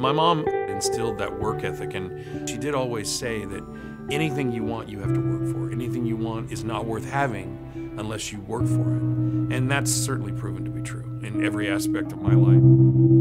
My mom instilled that work ethic. And she did always say that anything you want, you have to work for. Anything you want is not worth having unless you work for it. And that's certainly proven to be true in every aspect of my life.